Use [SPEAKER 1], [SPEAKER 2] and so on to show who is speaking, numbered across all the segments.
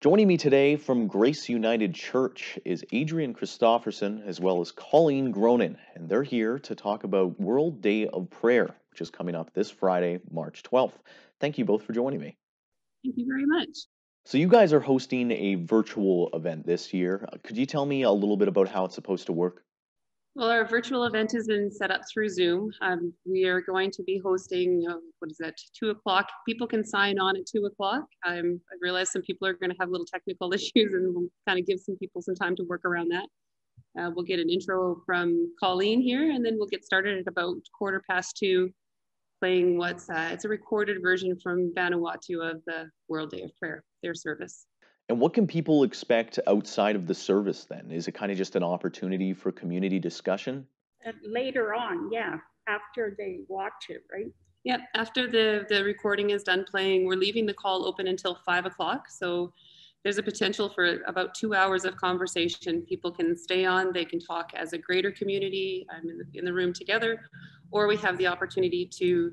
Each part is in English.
[SPEAKER 1] Joining me today from Grace United Church is Adrian Christofferson as well as Colleen Gronin, and they're here to talk about World Day of Prayer, which is coming up this Friday, March 12th. Thank you both for joining me.
[SPEAKER 2] Thank you very much.
[SPEAKER 1] So, you guys are hosting a virtual event this year. Uh, could you tell me a little bit about how it's supposed to work?
[SPEAKER 2] Well, our virtual event has been set up through Zoom. Um, we are going to be hosting, uh, what is that, two o'clock? People can sign on at two o'clock. Um, I realize some people are going to have little technical issues and we'll kind of give some people some time to work around that. Uh, we'll get an intro from Colleen here and then we'll get started at about quarter past two playing what's, uh, it's a recorded version from Vanuatu of the World Day of Prayer, their service.
[SPEAKER 1] And what can people expect outside of the service then? Is it kind of just an opportunity for community discussion?
[SPEAKER 3] Uh, later on, yeah, after they watch it, right?
[SPEAKER 2] Yep, after the, the recording is done playing, we're leaving the call open until five o'clock. So there's a potential for about two hours of conversation. People can stay on, they can talk as a greater community I'm in the, in the room together, or we have the opportunity to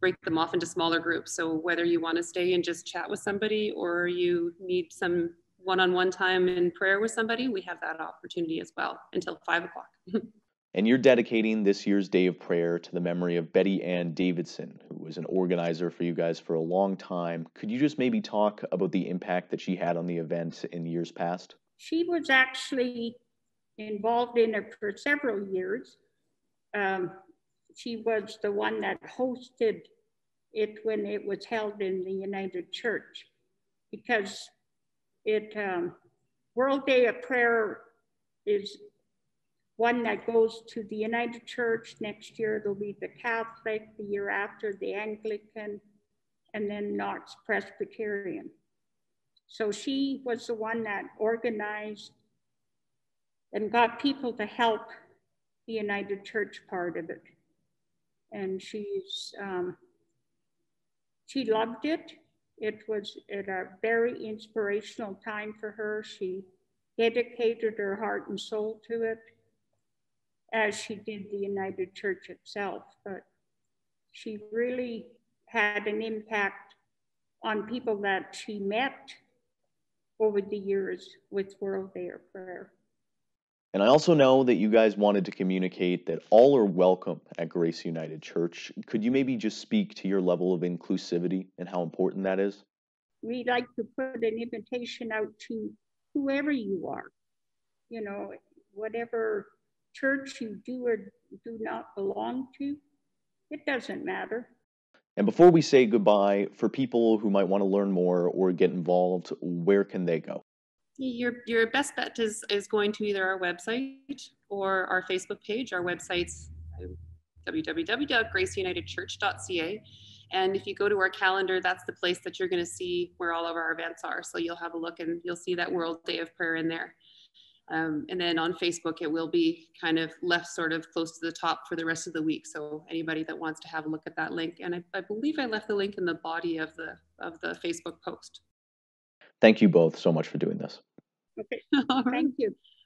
[SPEAKER 2] break them off into smaller groups. So whether you want to stay and just chat with somebody or you need some one-on-one time in prayer with somebody, we have that opportunity as well until five o'clock.
[SPEAKER 1] and you're dedicating this year's day of prayer to the memory of Betty Ann Davidson, who was an organizer for you guys for a long time. Could you just maybe talk about the impact that she had on the event in years past?
[SPEAKER 3] She was actually involved in it for several years. Um, she was the one that hosted it when it was held in the United Church because it um, World Day of Prayer is one that goes to the United Church. Next year, there'll be the Catholic, the year after, the Anglican, and then Knox Presbyterian. So she was the one that organized and got people to help the United Church part of it. And she's um, she loved it. It was at a very inspirational time for her. She dedicated her heart and soul to it, as she did the United Church itself. But she really had an impact on people that she met over the years with World Day of Prayer.
[SPEAKER 1] And I also know that you guys wanted to communicate that all are welcome at Grace United Church. Could you maybe just speak to your level of inclusivity and how important that is?
[SPEAKER 3] We'd like to put an invitation out to whoever you are, you know, whatever church you do or do not belong to, it doesn't matter.
[SPEAKER 1] And before we say goodbye, for people who might want to learn more or get involved, where can they go?
[SPEAKER 2] Your, your best bet is, is going to either our website or our Facebook page. Our website's www.graceunitedchurch.ca. And if you go to our calendar, that's the place that you're going to see where all of our events are. So you'll have a look and you'll see that World Day of Prayer in there. Um, and then on Facebook, it will be kind of left sort of close to the top for the rest of the week. So anybody that wants to have a look at that link, and I, I believe I left the link in the body of the of the Facebook post.
[SPEAKER 1] Thank you both so much for doing this.
[SPEAKER 3] Okay. Thank you.